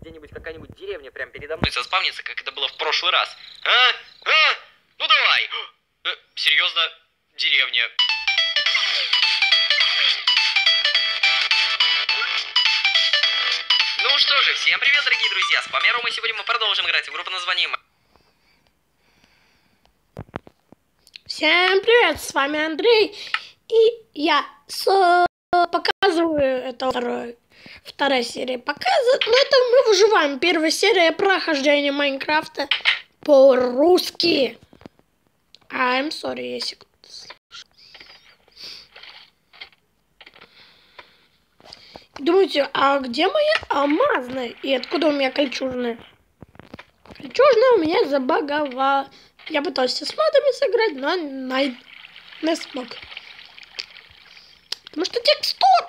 где-нибудь какая-нибудь деревня прям передо мной заспавнится, как это было в прошлый раз. А? А? Ну давай! Э, серьезно? Деревня. Ну что же, всем привет, дорогие друзья! С Померу мы сегодня мы продолжим играть в группу названием Всем привет, с вами Андрей, и я с... показываю, это второе, вторая серия показывает, но это мы выживаем, первая серия прохождения Майнкрафта по-русски. I'm sorry, если кто-то слышит. Думаете, а где моя алмазная? И откуда у меня кольчужная? Кольчужная у меня забаговала. Я пытался с матами сыграть, но не смог. Потому что текстур...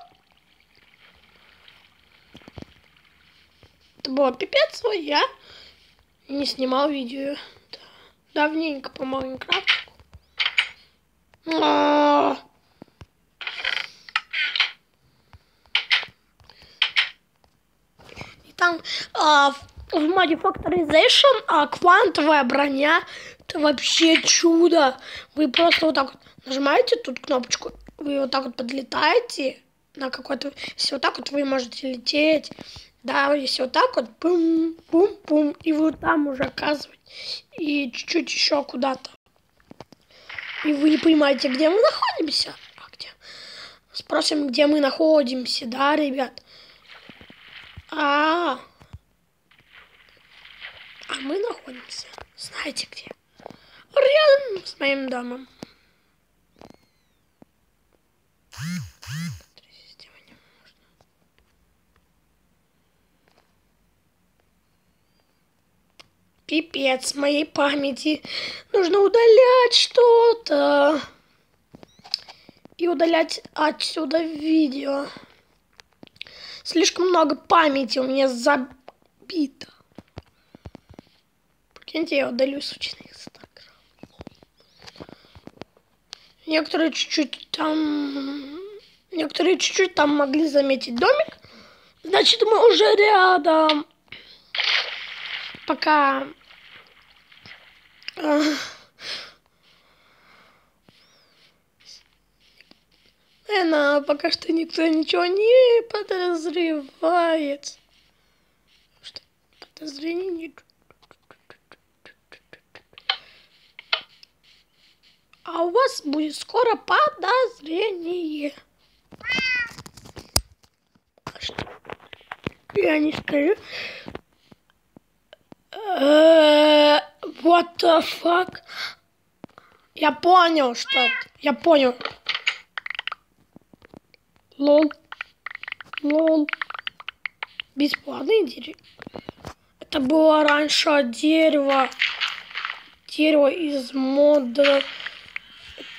Это было пипец, я не снимал видео. Давненько по Майнкрафту. А. И там а, в Manufacturization а, квантовая броня это вообще чудо. Вы просто вот так вот нажимаете тут кнопочку, вы вот так вот подлетаете на какой-то... Если вот так вот вы можете лететь, да, если вот так вот, бум-бум-бум, и вы там уже оказываете, и чуть-чуть еще куда-то. И вы не понимаете, где мы находимся. А где? Спросим, где мы находимся, да, ребят? А, -а, -а. а мы находимся, знаете где? рядом с моим домом. Пипец моей памяти. Нужно удалять что-то. И удалять отсюда видео. Слишком много памяти у меня забито. Прикиньте, я удалю случайно. Некоторые чуть-чуть там... Некоторые чуть-чуть там могли заметить домик. Значит, мы уже рядом. Пока... Наверное, пока что никто ничего не подозревает. Что подозрений нет. а у вас будет скоро подозрение. Я не скажу. What the fuck? Я понял, что это. Я понял. Лол. Лол. Бесплатный дерево. Это было раньше дерево. Дерево из мода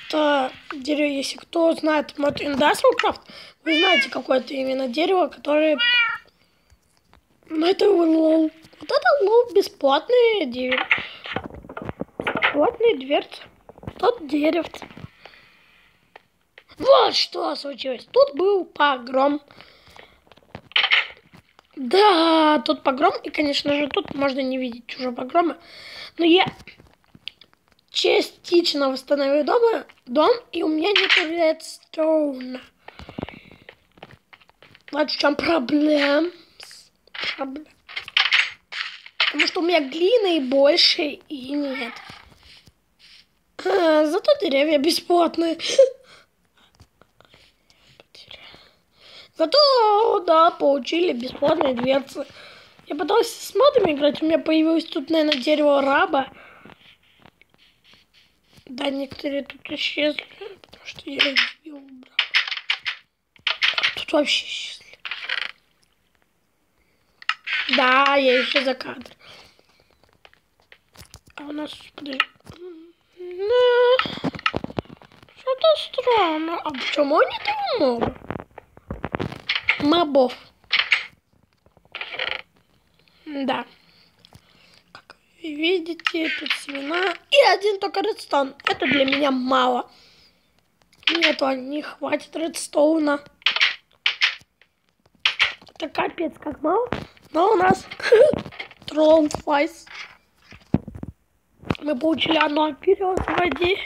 это дерево, если кто знает мод Industrial Craft, вы знаете какое-то именно дерево, которое... Ну, это лол. Вот это лол бесплатные дерево. Бесплатные дверцы. Тут деревце. Вот что случилось. Тут был погром. Да, тут погром. И, конечно же, тут можно не видеть чужого погрома. Но я частично восстановил дома, дом, и у меня нет редстоуна. Вот в чем. Проблем. Потому что у меня глины больше и нет. А, зато деревья бесплатные. Зато, да, получили бесплатные дверцы. Я пытался с модами играть, у меня появилось тут, наверное, дерево раба. Да, некоторые тут исчезли, потому что я их убрал. Тут вообще исчезли. Да, я еще за кадр. А у нас, подожди. Да. Что-то странно. А почему они так много? Мобов. Да видите, тут семена и один только редстон. Это для меня мало. Нету, не хватит редстоуна. Это капец как мало. Но у нас тролл файс. Мы получили одно вперед в воде.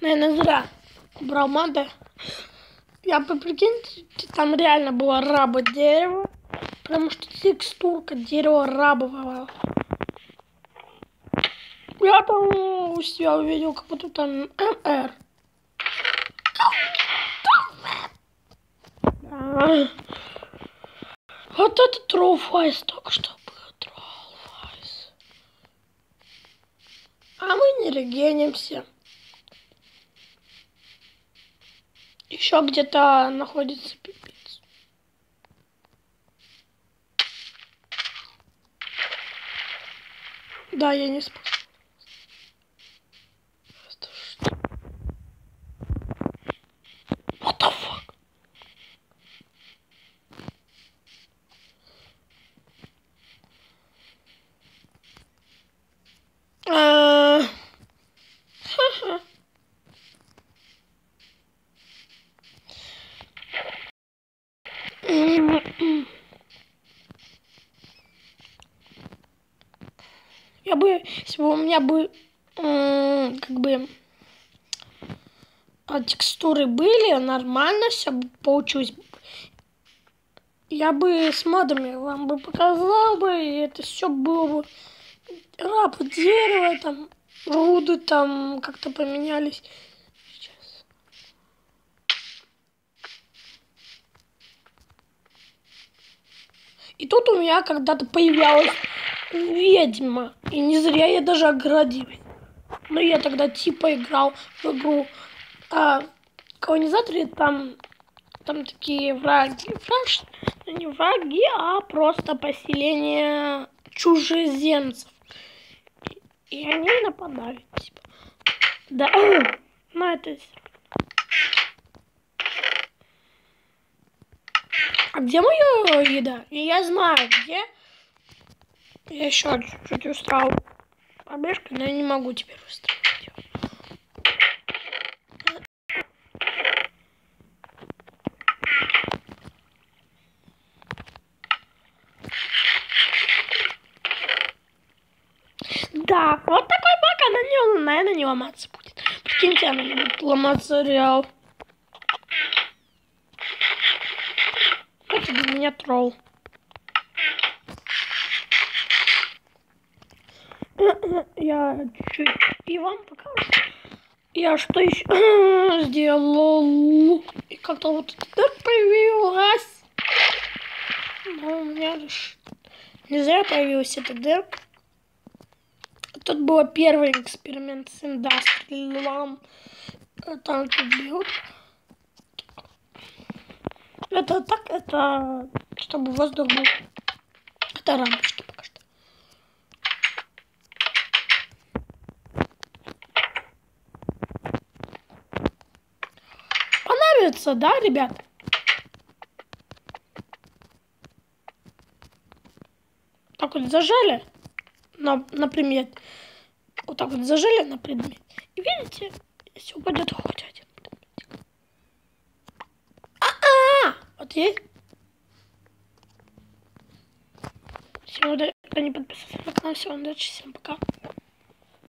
Наверное, зря убрал мада. Я бы прикиньте, там реально было раба дерево. Потому что текстурка дерева рабового. Я там у себя увидел, как будто там МР. Вот это trollface только что был. Trollface. А мы не регенимся. Еще где-то находится пипец. Да, я не спал. What the fuck? А, ха-ха. Я бы, если бы у меня бы, как бы, а, текстуры были, нормально все получилось. Я бы с модами вам бы показал бы, и это все было бы раб, дерево, там, руды там как-то поменялись. Сейчас. И тут у меня когда-то появлялась ведьма. И не зря я даже оградилась. Но я тогда типа играл в игру а, колонизаторы там, там такие враги. Враж, ну, не враги, а просто поселение чужеземцев. И они нападают, типа. Да, ну это... А где моя еда? Я знаю, где. Я еще чуть-чуть устал пробежкой, но я не могу теперь устроить. Да, вот такой баг, она не, наверное, не ломаться будет. Прикиньте, она не будет ломаться реал. Это для меня тролл. Я чуть-чуть и вам покажу. Я что еще сделал? И как-то вот это появилась. Но у меня не зря появился этот дырк. Тут был первый эксперимент с индастриалом. Там тут бьют. Это так, это чтобы воздух был. Это рамочки Понравится, да, ребят? Так вот зажали на, на предмет. Вот так вот зажали на предмет. И видите, если упадет хоть один предметик. А-а! Вот есть. Удачи, кто не подписался на канал. Всем удачи, всем пока.